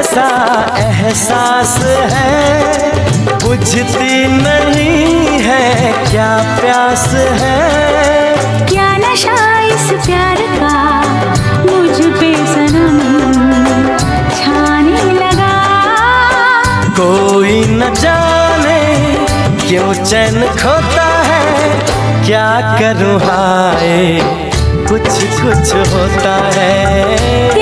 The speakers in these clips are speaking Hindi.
कैसा एहसास है बुझती नहीं है क्या प्यास है? क्या नशा इस प्यार का मुझ पे सनम छाने लगा? कोई न जाने क्यों चैन खोता है क्या करूँ हाय? कुछ कुछ होता है।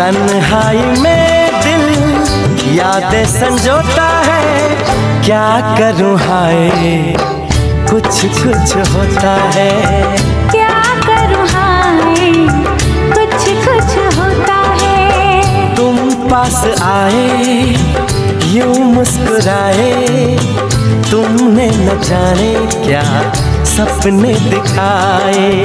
तन्हाई में दिल यादें संजोता है क्या करूँ हाय? कुछ कुछ होता है। क्या करूँ हाय? कुछ कुछ होता है। तुम पास आए यूँ मुस्कुराए तुमने न जाने क्या सपने दिखाए।